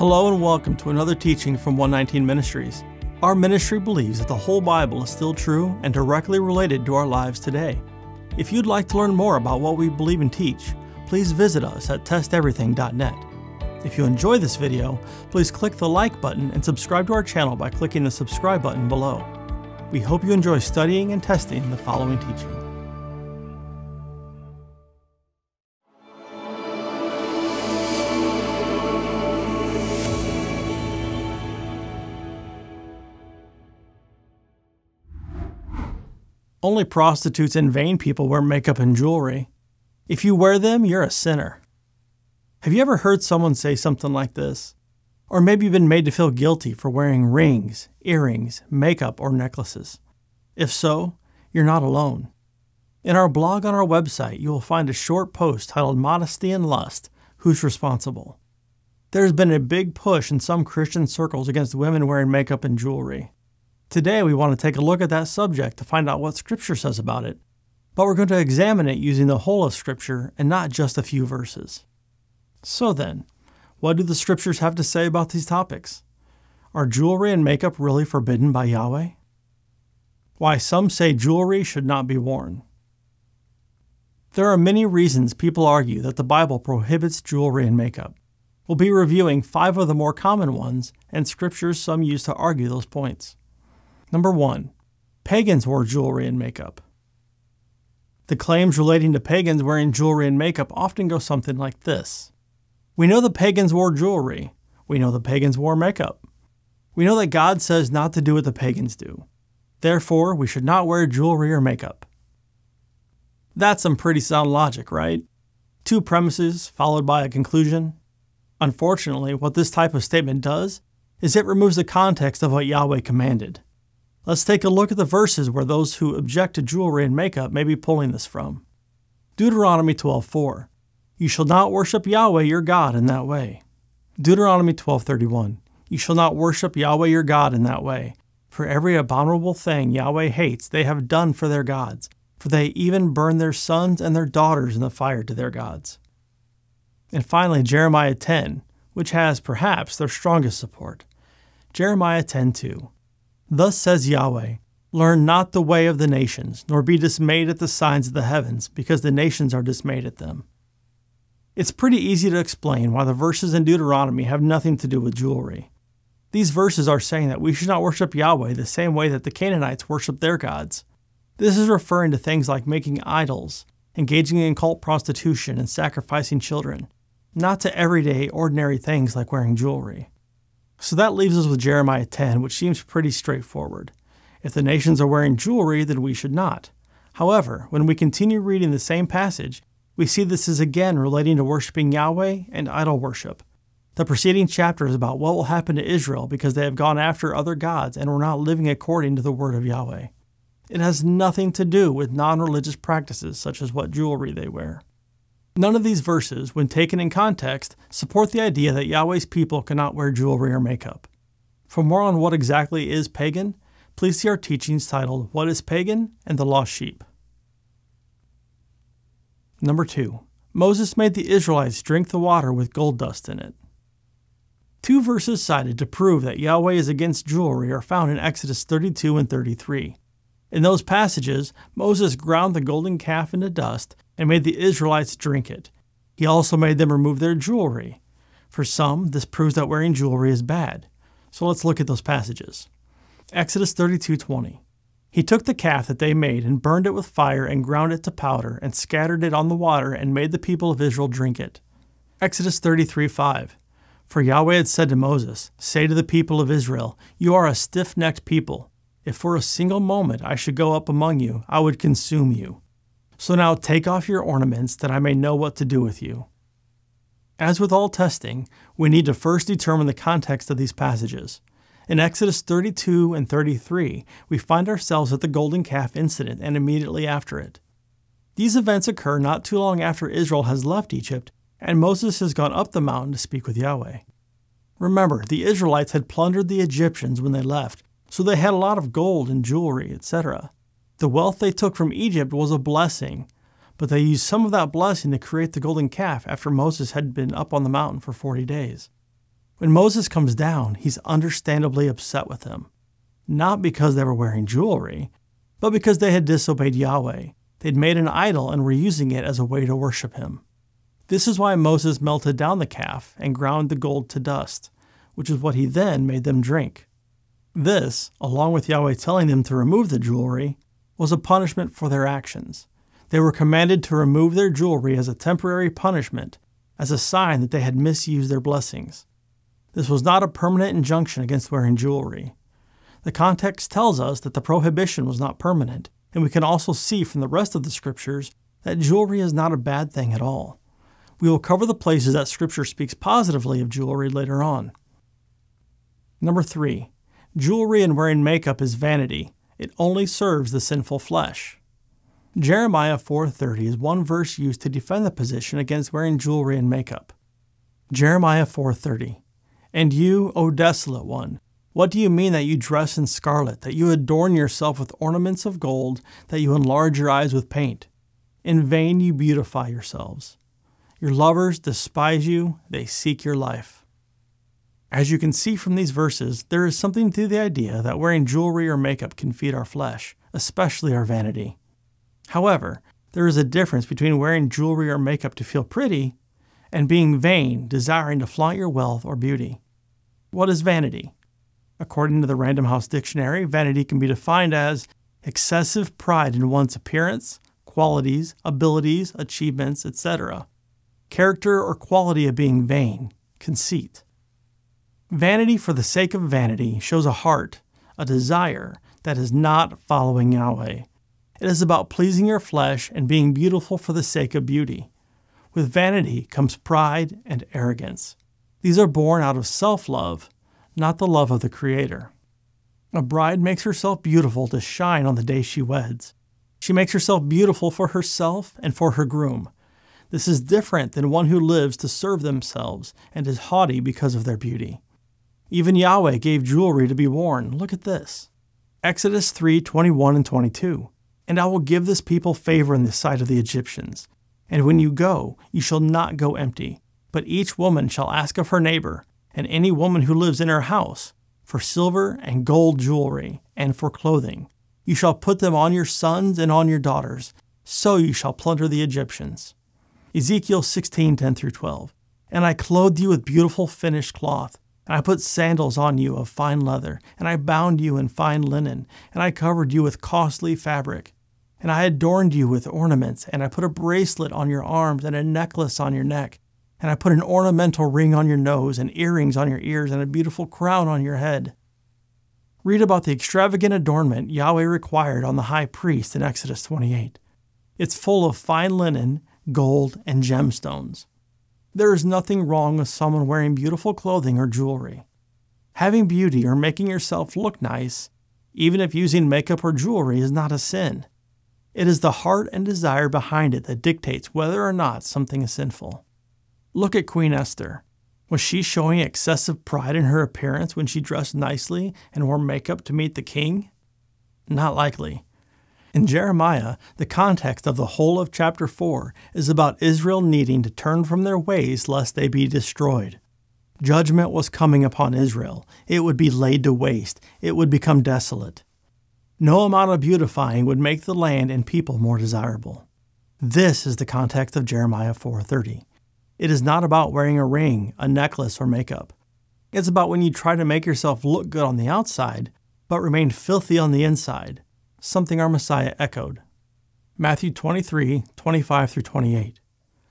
Hello and welcome to another teaching from 119 Ministries. Our ministry believes that the whole Bible is still true and directly related to our lives today. If you'd like to learn more about what we believe and teach, please visit us at testeverything.net. If you enjoy this video, please click the like button and subscribe to our channel by clicking the subscribe button below. We hope you enjoy studying and testing the following teaching. Only prostitutes and vain people wear makeup and jewelry. If you wear them, you're a sinner. Have you ever heard someone say something like this? Or maybe you've been made to feel guilty for wearing rings, earrings, makeup, or necklaces? If so, you're not alone. In our blog on our website, you will find a short post titled Modesty and Lust Who's Responsible? There's been a big push in some Christian circles against women wearing makeup and jewelry. Today, we want to take a look at that subject to find out what Scripture says about it, but we're going to examine it using the whole of Scripture and not just a few verses. So then, what do the Scriptures have to say about these topics? Are jewelry and makeup really forbidden by Yahweh? Why some say jewelry should not be worn. There are many reasons people argue that the Bible prohibits jewelry and makeup. We'll be reviewing five of the more common ones and scriptures some use to argue those points. Number 1. Pagans wore jewelry and makeup. The claims relating to pagans wearing jewelry and makeup often go something like this We know the pagans wore jewelry. We know the pagans wore makeup. We know that God says not to do what the pagans do. Therefore, we should not wear jewelry or makeup. That's some pretty sound logic, right? Two premises followed by a conclusion. Unfortunately, what this type of statement does is it removes the context of what Yahweh commanded. Let's take a look at the verses where those who object to jewelry and makeup may be pulling this from. Deuteronomy 12:4. You shall not worship Yahweh your God in that way. Deuteronomy 12:31. You shall not worship Yahweh your God in that way, for every abominable thing Yahweh hates they have done for their gods, for they even burn their sons and their daughters in the fire to their gods. And finally Jeremiah 10, which has perhaps their strongest support. Jeremiah 10:2. Thus says Yahweh Learn not the way of the nations, nor be dismayed at the signs of the heavens, because the nations are dismayed at them. It's pretty easy to explain why the verses in Deuteronomy have nothing to do with jewelry. These verses are saying that we should not worship Yahweh the same way that the Canaanites worship their gods. This is referring to things like making idols, engaging in cult prostitution, and sacrificing children, not to everyday, ordinary things like wearing jewelry. So that leaves us with Jeremiah 10, which seems pretty straightforward. If the nations are wearing jewelry, then we should not. However, when we continue reading the same passage, we see this is again relating to worshiping Yahweh and idol worship. The preceding chapter is about what will happen to Israel because they have gone after other gods and were not living according to the word of Yahweh. It has nothing to do with non religious practices such as what jewelry they wear. None of these verses, when taken in context, support the idea that Yahweh's people cannot wear jewelry or makeup. For more on what exactly is pagan, please see our teachings titled What is Pagan and the Lost Sheep. Number 2. Moses made the Israelites drink the water with gold dust in it. Two verses cited to prove that Yahweh is against jewelry are found in Exodus 32 and 33. In those passages, Moses ground the golden calf into dust and made the Israelites drink it. He also made them remove their jewelry. For some, this proves that wearing jewelry is bad. So let's look at those passages. Exodus 32:20. He took the calf that they made and burned it with fire and ground it to powder and scattered it on the water and made the people of Israel drink it. Exodus 33:5. For Yahweh had said to Moses, Say to the people of Israel, You are a stiff necked people. If for a single moment I should go up among you, I would consume you. So now take off your ornaments, that I may know what to do with you. As with all testing, we need to first determine the context of these passages. In Exodus 32 and 33, we find ourselves at the golden calf incident and immediately after it. These events occur not too long after Israel has left Egypt and Moses has gone up the mountain to speak with Yahweh. Remember, the Israelites had plundered the Egyptians when they left, so they had a lot of gold and jewelry, etc. The wealth they took from Egypt was a blessing, but they used some of that blessing to create the golden calf after Moses had been up on the mountain for 40 days. When Moses comes down, he's understandably upset with them. Not because they were wearing jewelry, but because they had disobeyed Yahweh. They'd made an idol and were using it as a way to worship him. This is why Moses melted down the calf and ground the gold to dust, which is what he then made them drink. This, along with Yahweh telling them to remove the jewelry, was a punishment for their actions. They were commanded to remove their jewelry as a temporary punishment, as a sign that they had misused their blessings. This was not a permanent injunction against wearing jewelry. The context tells us that the prohibition was not permanent, and we can also see from the rest of the scriptures that jewelry is not a bad thing at all. We will cover the places that scripture speaks positively of jewelry later on. Number 3. Jewelry and wearing makeup is vanity. It only serves the sinful flesh. Jeremiah 4:30 is one verse used to defend the position against wearing jewelry and makeup. Jeremiah 4:30 and you, O desolate one, what do you mean that you dress in scarlet, that you adorn yourself with ornaments of gold, that you enlarge your eyes with paint? In vain you beautify yourselves. Your lovers despise you, they seek your life. As you can see from these verses, there is something to the idea that wearing jewelry or makeup can feed our flesh, especially our vanity. However, there is a difference between wearing jewelry or makeup to feel pretty and being vain, desiring to flaunt your wealth or beauty. What is vanity? According to the Random House Dictionary, vanity can be defined as excessive pride in one's appearance, qualities, abilities, achievements, etc. Character or quality of being vain, conceit. Vanity for the sake of vanity shows a heart, a desire that is not following Yahweh. It is about pleasing your flesh and being beautiful for the sake of beauty. With vanity comes pride and arrogance. These are born out of self love, not the love of the Creator. A bride makes herself beautiful to shine on the day she weds. She makes herself beautiful for herself and for her groom. This is different than one who lives to serve themselves and is haughty because of their beauty. Even Yahweh gave jewelry to be worn. Look at this. Exodus 3 21 and 22. And I will give this people favor in the sight of the Egyptians, and when you go, you shall not go empty, but each woman shall ask of her neighbor, and any woman who lives in her house, for silver and gold jewelry, and for clothing. You shall put them on your sons and on your daughters, so you shall plunder the Egyptians. Ezekiel 16 10 through 12. And I clothed you with beautiful finished cloth, and I put sandals on you of fine leather, and I bound you in fine linen, and I covered you with costly fabric. And I adorned you with ornaments, and I put a bracelet on your arms and a necklace on your neck. And I put an ornamental ring on your nose, and earrings on your ears, and a beautiful crown on your head. Read about the extravagant adornment Yahweh required on the high priest in Exodus 28. It's full of fine linen, gold, and gemstones. There is nothing wrong with someone wearing beautiful clothing or jewelry. Having beauty or making yourself look nice, even if using makeup or jewelry, is not a sin. It is the heart and desire behind it that dictates whether or not something is sinful. Look at Queen Esther. Was she showing excessive pride in her appearance when she dressed nicely and wore makeup to meet the king? Not likely. In Jeremiah, the context of the whole of chapter 4 is about Israel needing to turn from their ways lest they be destroyed. Judgment was coming upon Israel. It would be laid to waste. It would become desolate. No amount of beautifying would make the land and people more desirable. This is the context of Jeremiah 4:30. It is not about wearing a ring, a necklace, or makeup. It's about when you try to make yourself look good on the outside, but remain filthy on the inside, something our Messiah echoed. Matthew 23, 25 through 28.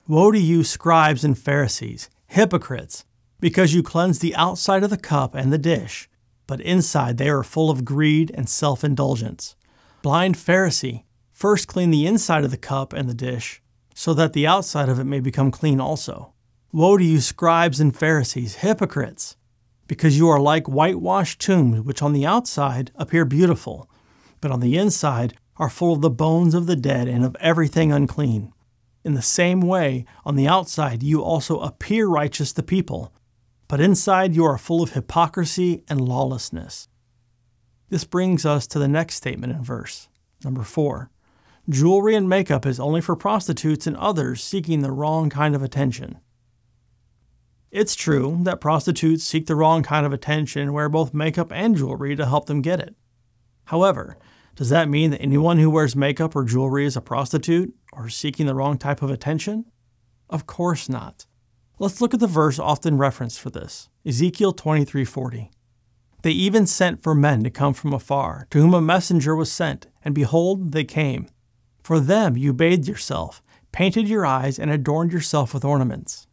Woe to you, scribes and Pharisees, hypocrites, because you cleanse the outside of the cup and the dish, but inside they are full of greed and self indulgence. Blind Pharisee, first clean the inside of the cup and the dish, so that the outside of it may become clean also. Woe to you, scribes and Pharisees, hypocrites! Because you are like whitewashed tombs, which on the outside appear beautiful, but on the inside are full of the bones of the dead and of everything unclean. In the same way, on the outside you also appear righteous to people, but inside you are full of hypocrisy and lawlessness. This brings us to the next statement in verse. Number four jewelry and makeup is only for prostitutes and others seeking the wrong kind of attention. It's true that prostitutes seek the wrong kind of attention and wear both makeup and jewelry to help them get it. However, does that mean that anyone who wears makeup or jewelry is a prostitute or seeking the wrong type of attention? Of course not. Let's look at the verse often referenced for this Ezekiel 23:40. They even sent for men to come from afar, to whom a messenger was sent, and behold, they came. For them you bathed yourself, painted your eyes, and adorned yourself with ornaments.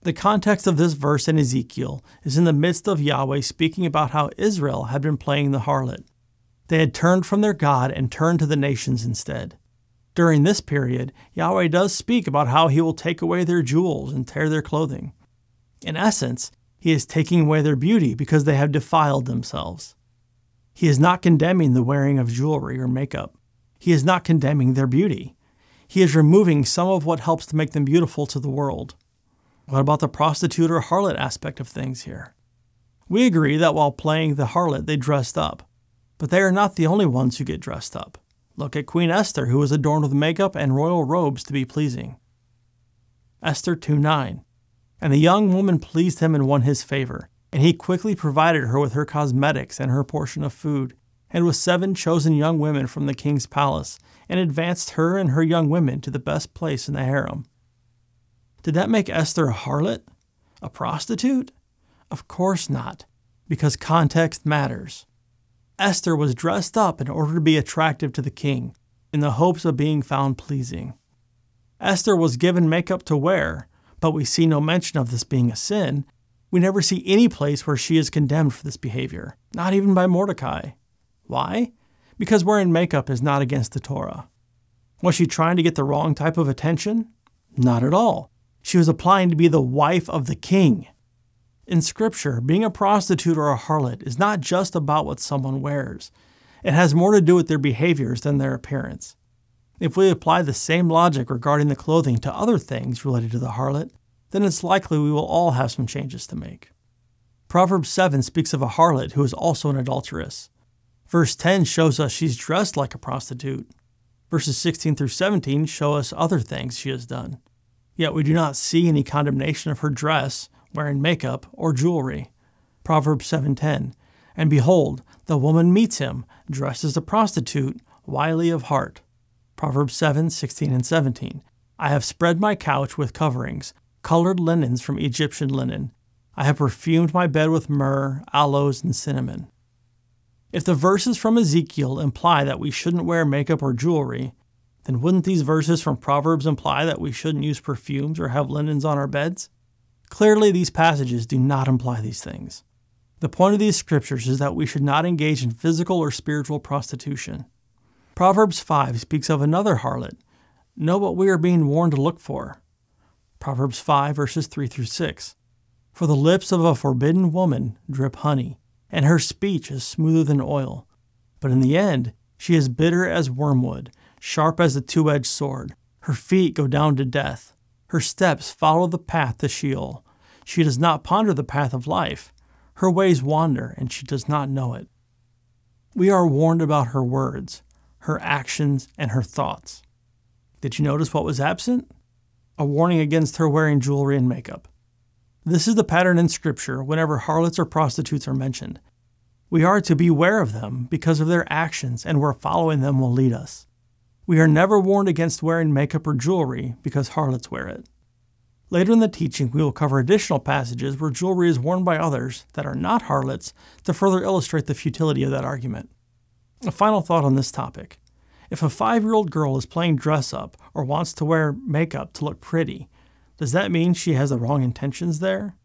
The context of this verse in Ezekiel is in the midst of Yahweh speaking about how Israel had been playing the harlot. They had turned from their God and turned to the nations instead. During this period, Yahweh does speak about how he will take away their jewels and tear their clothing. In essence, he is taking away their beauty because they have defiled themselves. He is not condemning the wearing of jewelry or makeup. He is not condemning their beauty. He is removing some of what helps to make them beautiful to the world. What about the prostitute or harlot aspect of things here? We agree that while playing the harlot, they dressed up. But they are not the only ones who get dressed up. Look at Queen Esther, who was adorned with makeup and royal robes to be pleasing. Esther 2 9. And the young woman pleased him and won his favor, and he quickly provided her with her cosmetics and her portion of food, and with seven chosen young women from the king's palace, and advanced her and her young women to the best place in the harem. Did that make Esther a harlot? A prostitute? Of course not, because context matters. Esther was dressed up in order to be attractive to the king, in the hopes of being found pleasing. Esther was given makeup to wear, but we see no mention of this being a sin. We never see any place where she is condemned for this behavior, not even by Mordecai. Why? Because wearing makeup is not against the Torah. Was she trying to get the wrong type of attention? Not at all. She was applying to be the wife of the king. In Scripture, being a prostitute or a harlot is not just about what someone wears. It has more to do with their behaviors than their appearance. If we apply the same logic regarding the clothing to other things related to the harlot, then it's likely we will all have some changes to make. Proverbs 7 speaks of a harlot who is also an adulteress. Verse 10 shows us she's dressed like a prostitute. Verses 16 through 17 show us other things she has done. Yet we do not see any condemnation of her dress, wearing makeup, or jewelry. Proverbs 7:10. And behold, the woman meets him, dressed as a prostitute, wily of heart. Proverbs 7:16 and 17. I have spread my couch with coverings, colored linens from Egyptian linen. I have perfumed my bed with myrrh, aloes, and cinnamon. If the verses from Ezekiel imply that we shouldn't wear makeup or jewelry, then wouldn't these verses from Proverbs imply that we shouldn't use perfumes or have linens on our beds? Clearly, these passages do not imply these things. The point of these scriptures is that we should not engage in physical or spiritual prostitution. Proverbs 5 speaks of another harlot. Know what we are being warned to look for. Proverbs 5, verses 3 through 6. For the lips of a forbidden woman drip honey, and her speech is smoother than oil. But in the end, she is bitter as wormwood sharp as a two edged sword. Her feet go down to death. Her steps follow the path to Sheol. She does not ponder the path of life. Her ways wander, and she does not know it. We are warned about her words, her actions, and her thoughts. Did you notice what was absent? A warning against her wearing jewelry and makeup. This is the pattern in Scripture whenever harlots or prostitutes are mentioned. We are to beware of them because of their actions and where following them will lead us. We are never warned against wearing makeup or jewelry because harlots wear it. Later in the teaching, we will cover additional passages where jewelry is worn by others that are not harlots to further illustrate the futility of that argument. A final thought on this topic. If a five year old girl is playing dress up or wants to wear makeup to look pretty, does that mean she has the wrong intentions there?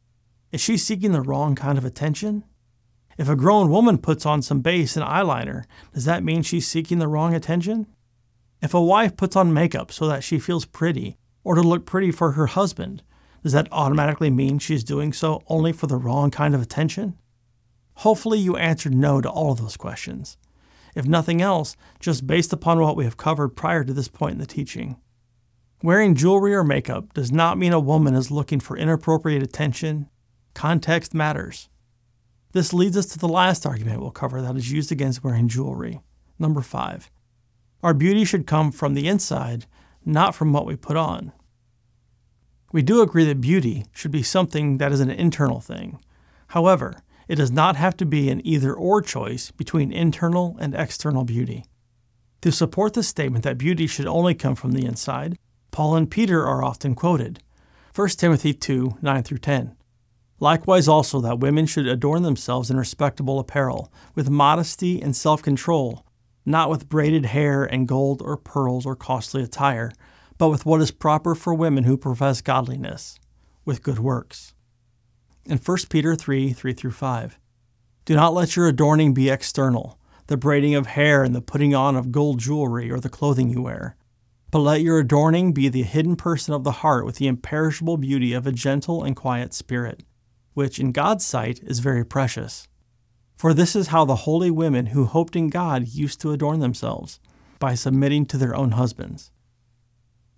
Is she seeking the wrong kind of attention? If a grown woman puts on some base and eyeliner, does that mean she's seeking the wrong attention? If a wife puts on makeup so that she feels pretty or to look pretty for her husband, does that automatically mean she's doing so only for the wrong kind of attention? Hopefully, you answered no to all of those questions. If nothing else, just based upon what we have covered prior to this point in the teaching. Wearing jewelry or makeup does not mean a woman is looking for inappropriate attention. Context matters. This leads us to the last argument we'll cover that is used against wearing jewelry. Number five. Our beauty should come from the inside, not from what we put on. We do agree that beauty should be something that is an internal thing. However, it does not have to be an either or choice between internal and external beauty. To support the statement that beauty should only come from the inside, Paul and Peter are often quoted. 1 Timothy 2 9 through 10. Likewise, also, that women should adorn themselves in respectable apparel, with modesty and self control, not with braided hair and gold or pearls or costly attire, but with what is proper for women who profess godliness, with good works. In 1 Peter 3 3 through 5. Do not let your adorning be external, the braiding of hair and the putting on of gold jewelry or the clothing you wear. But let your adorning be the hidden person of the heart with the imperishable beauty of a gentle and quiet spirit which in God's sight is very precious. For this is how the holy women who hoped in God used to adorn themselves, by submitting to their own husbands.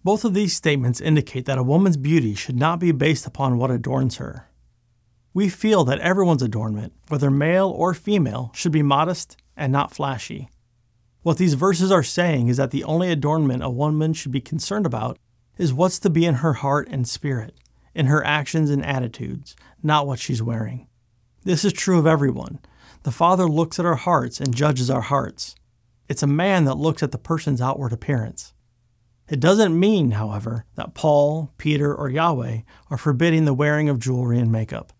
Both of these statements indicate that a woman's beauty should not be based upon what adorns her. We feel that everyone's adornment, whether male or female, should be modest and not flashy. What these verses are saying is that the only adornment a woman should be concerned about is what's to be in her heart and spirit in her actions and attitudes, not what she's wearing. This is true of everyone. The Father looks at our hearts and judges our hearts. It's a man that looks at the person's outward appearance. It doesn't mean, however, that Paul, Peter, or Yahweh are forbidding the wearing of jewelry and makeup.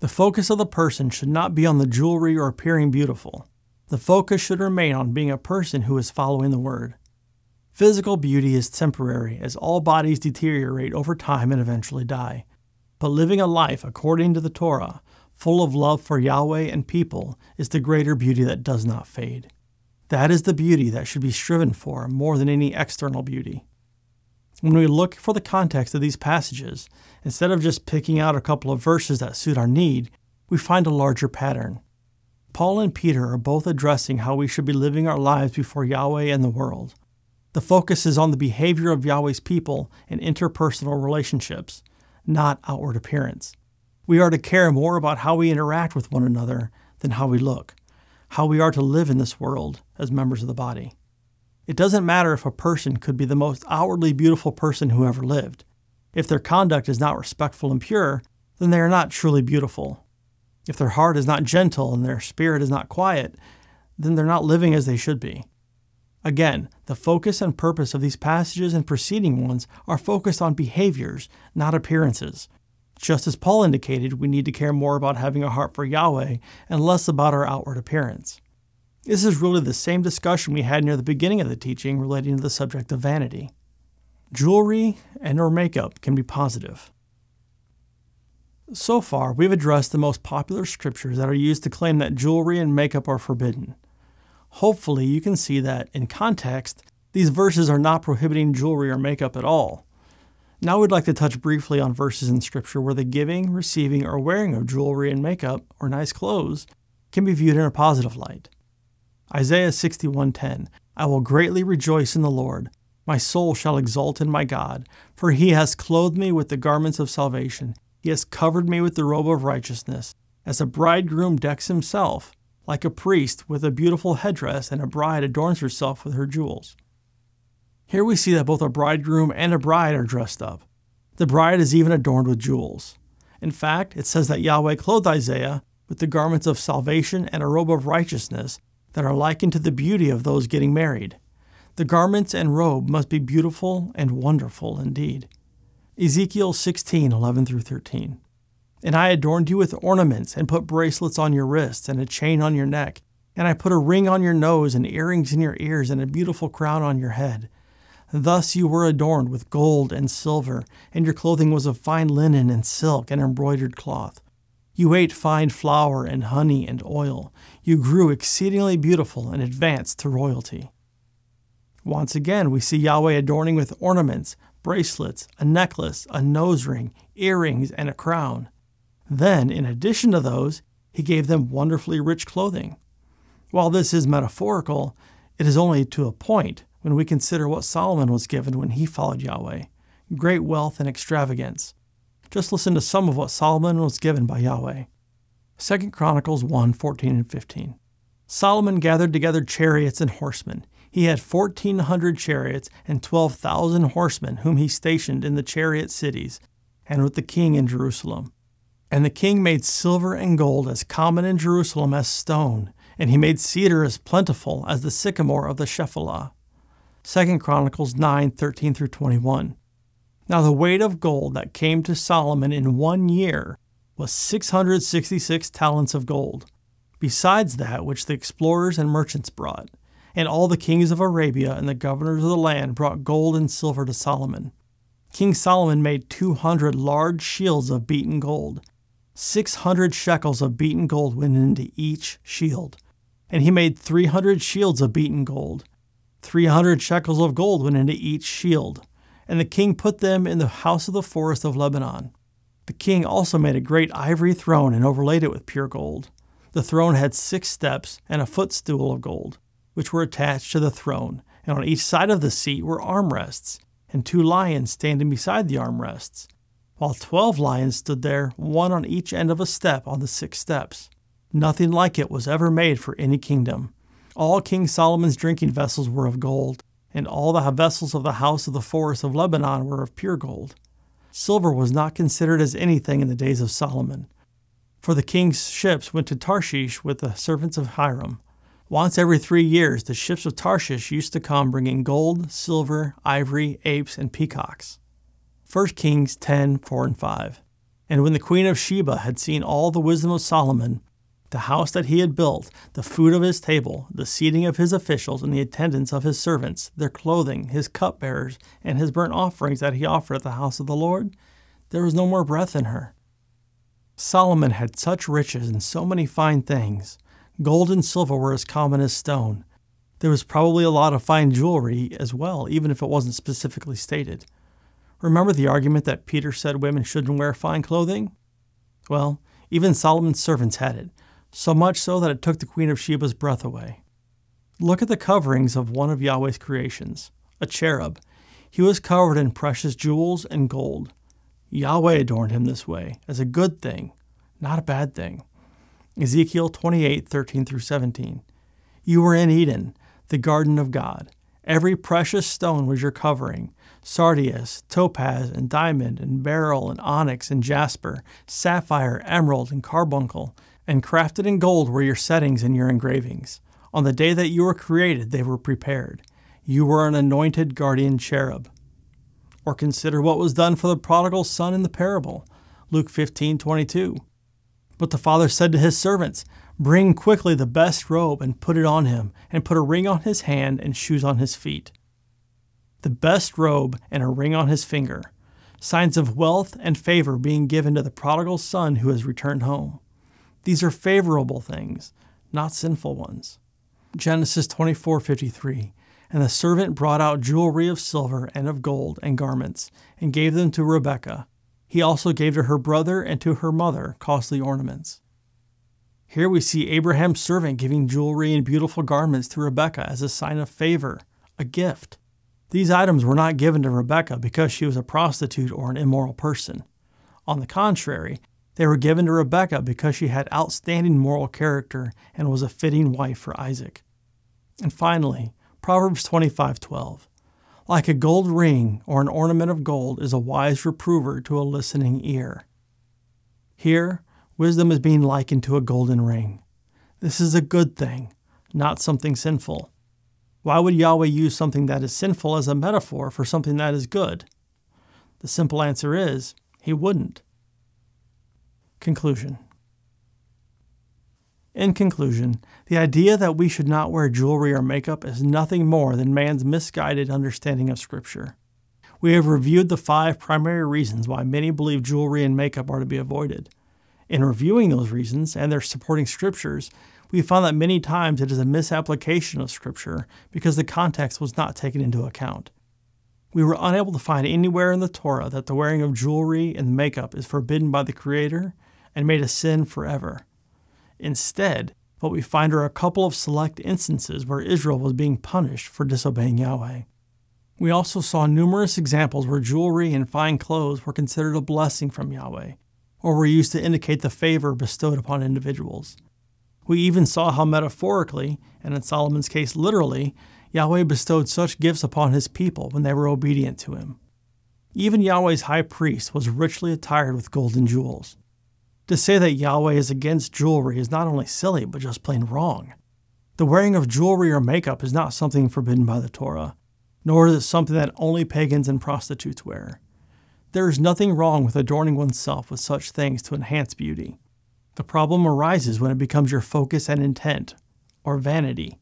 The focus of the person should not be on the jewelry or appearing beautiful. The focus should remain on being a person who is following the Word. Physical beauty is temporary, as all bodies deteriorate over time and eventually die. But living a life according to the Torah, full of love for Yahweh and people, is the greater beauty that does not fade. That is the beauty that should be striven for more than any external beauty. When we look for the context of these passages, instead of just picking out a couple of verses that suit our need, we find a larger pattern. Paul and Peter are both addressing how we should be living our lives before Yahweh and the world. The focus is on the behavior of Yahweh's people in interpersonal relationships, not outward appearance. We are to care more about how we interact with one another than how we look, how we are to live in this world as members of the body. It doesn't matter if a person could be the most outwardly beautiful person who ever lived. If their conduct is not respectful and pure, then they are not truly beautiful. If their heart is not gentle and their spirit is not quiet, then they're not living as they should be. Again, the focus and purpose of these passages and preceding ones are focused on behaviors, not appearances. Just as Paul indicated, we need to care more about having a heart for Yahweh and less about our outward appearance. This is really the same discussion we had near the beginning of the teaching relating to the subject of vanity. Jewelry and or makeup can be positive. So far, we've addressed the most popular scriptures that are used to claim that jewelry and makeup are forbidden. Hopefully, you can see that in context, these verses are not prohibiting jewelry or makeup at all. Now, we'd like to touch briefly on verses in Scripture where the giving, receiving, or wearing of jewelry and makeup or nice clothes can be viewed in a positive light. Isaiah 61:10 I will greatly rejoice in the Lord. My soul shall exult in my God, for he has clothed me with the garments of salvation. He has covered me with the robe of righteousness, as a bridegroom decks himself like a priest with a beautiful headdress, and a bride adorns herself with her jewels. Here we see that both a bridegroom and a bride are dressed up. The bride is even adorned with jewels. In fact, it says that Yahweh clothed Isaiah with the garments of salvation and a robe of righteousness that are likened to the beauty of those getting married. The garments and robe must be beautiful and wonderful indeed. Ezekiel 16 11 through 13. And I adorned you with ornaments, and put bracelets on your wrists, and a chain on your neck. And I put a ring on your nose, and earrings in your ears, and a beautiful crown on your head. Thus you were adorned with gold and silver, and your clothing was of fine linen and silk and embroidered cloth. You ate fine flour and honey and oil. You grew exceedingly beautiful and advanced to royalty. Once again, we see Yahweh adorning with ornaments, bracelets, a necklace, a nose ring, earrings, and a crown. Then, in addition to those, he gave them wonderfully rich clothing. While this is metaphorical, it is only to a point when we consider what Solomon was given when he followed Yahweh great wealth and extravagance. Just listen to some of what Solomon was given by Yahweh. 2 Chronicles 1 14 and 15. Solomon gathered together chariots and horsemen. He had 1,400 chariots and 12,000 horsemen, whom he stationed in the chariot cities and with the king in Jerusalem. And the king made silver and gold as common in Jerusalem as stone, and he made cedar as plentiful as the sycamore of the Shephelah. 2 Chronicles 9 13 through 21. Now the weight of gold that came to Solomon in one year was 666 talents of gold, besides that which the explorers and merchants brought. And all the kings of Arabia and the governors of the land brought gold and silver to Solomon. King Solomon made 200 large shields of beaten gold. 600 shekels of beaten gold went into each shield. And he made 300 shields of beaten gold. 300 shekels of gold went into each shield. And the king put them in the house of the forest of Lebanon. The king also made a great ivory throne and overlaid it with pure gold. The throne had six steps and a footstool of gold, which were attached to the throne, and on each side of the seat were armrests, and two lions standing beside the armrests, while twelve lions stood there, one on each end of a step on the six steps. Nothing like it was ever made for any kingdom. All King Solomon's drinking vessels were of gold, and all the vessels of the house of the forest of Lebanon were of pure gold. Silver was not considered as anything in the days of Solomon, for the king's ships went to Tarshish with the servants of Hiram. Once every three years, the ships of Tarshish used to come bringing gold, silver, ivory, apes, and peacocks. 1 Kings 10 4 and 5. And when the queen of Sheba had seen all the wisdom of Solomon, the house that he had built, the food of his table, the seating of his officials, and the attendance of his servants, their clothing, his cupbearers, and his burnt offerings that he offered at the house of the Lord, there was no more breath in her. Solomon had such riches and so many fine things. Gold and silver were as common as stone. There was probably a lot of fine jewelry as well, even if it wasn't specifically stated. Remember the argument that Peter said women shouldn't wear fine clothing? Well, even Solomon's servants had it so much so that it took the Queen of Sheba's breath away. Look at the coverings of one of Yahweh's creations, a cherub. He was covered in precious jewels and gold. Yahweh adorned him this way, as a good thing, not a bad thing. Ezekiel 28 13 through 17. You were in Eden, the garden of God. Every precious stone was your covering sardius, topaz, and diamond, and beryl, and onyx, and jasper, sapphire, emerald, and carbuncle, and crafted in gold were your settings and your engravings. On the day that you were created, they were prepared. You were an anointed guardian cherub. Or consider what was done for the prodigal son in the parable, Luke 15 22. But the father said to his servants, Bring quickly the best robe and put it on him, and put a ring on his hand and shoes on his feet. The best robe and a ring on his finger, signs of wealth and favor being given to the prodigal son who has returned home. These are favorable things, not sinful ones. Genesis 24:53 And the servant brought out jewelry of silver and of gold and garments and gave them to Rebekah. He also gave to her brother and to her mother costly ornaments. Here we see Abraham's servant giving jewelry and beautiful garments to Rebekah as a sign of favor, a gift. These items were not given to Rebekah because she was a prostitute or an immoral person. On the contrary, they were given to Rebekah because she had outstanding moral character and was a fitting wife for Isaac. And finally, Proverbs 25:12. Like a gold ring or an ornament of gold is a wise reprover to a listening ear. Here, wisdom is being likened to a golden ring. This is a good thing, not something sinful. Why would Yahweh use something that is sinful as a metaphor for something that is good? The simple answer is, He wouldn't. Conclusion In conclusion, the idea that we should not wear jewelry or makeup is nothing more than man's misguided understanding of Scripture. We have reviewed the five primary reasons why many believe jewelry and makeup are to be avoided. In reviewing those reasons and their supporting scriptures, we found that many times it is a misapplication of Scripture because the context was not taken into account. We were unable to find anywhere in the Torah that the wearing of jewelry and makeup is forbidden by the Creator and made a sin forever. Instead, what we find are a couple of select instances where Israel was being punished for disobeying Yahweh. We also saw numerous examples where jewelry and fine clothes were considered a blessing from Yahweh, or were used to indicate the favor bestowed upon individuals. We even saw how metaphorically, and in Solomon's case literally, Yahweh bestowed such gifts upon his people when they were obedient to him. Even Yahweh's high priest was richly attired with golden jewels. To say that Yahweh is against jewelry is not only silly, but just plain wrong. The wearing of jewelry or makeup is not something forbidden by the Torah, nor is it something that only pagans and prostitutes wear. There is nothing wrong with adorning oneself with such things to enhance beauty. The problem arises when it becomes your focus and intent, or vanity.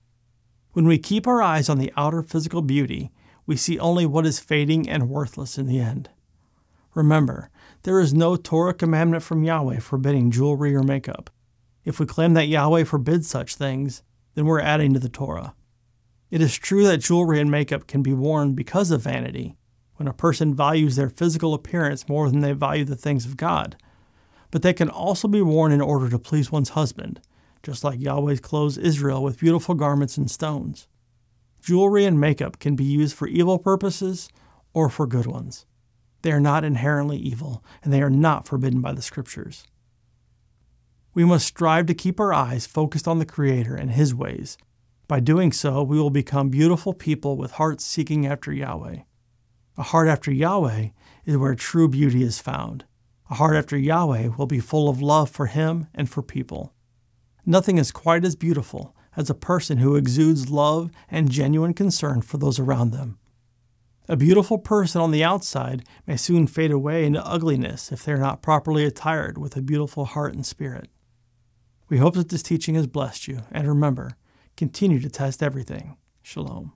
When we keep our eyes on the outer physical beauty, we see only what is fading and worthless in the end. Remember, there is no Torah commandment from Yahweh forbidding jewelry or makeup. If we claim that Yahweh forbids such things, then we're adding to the Torah. It is true that jewelry and makeup can be worn because of vanity, when a person values their physical appearance more than they value the things of God. But they can also be worn in order to please one's husband, just like Yahweh clothes Israel with beautiful garments and stones. Jewelry and makeup can be used for evil purposes or for good ones. They are not inherently evil, and they are not forbidden by the Scriptures. We must strive to keep our eyes focused on the Creator and His ways. By doing so, we will become beautiful people with hearts seeking after Yahweh. A heart after Yahweh is where true beauty is found. A heart after Yahweh will be full of love for Him and for people. Nothing is quite as beautiful as a person who exudes love and genuine concern for those around them. A beautiful person on the outside may soon fade away into ugliness if they are not properly attired with a beautiful heart and spirit. We hope that this teaching has blessed you, and remember, continue to test everything. Shalom.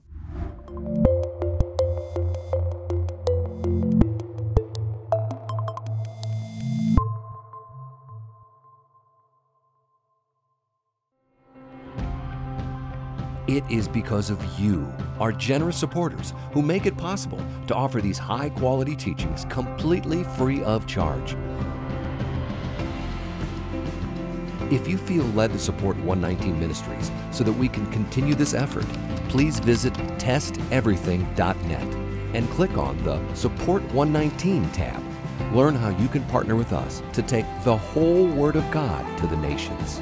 It is because of you, our generous supporters, who make it possible to offer these high quality teachings completely free of charge. If you feel led to support 119 Ministries so that we can continue this effort, please visit testeverything.net and click on the Support 119 tab. Learn how you can partner with us to take the whole Word of God to the nations.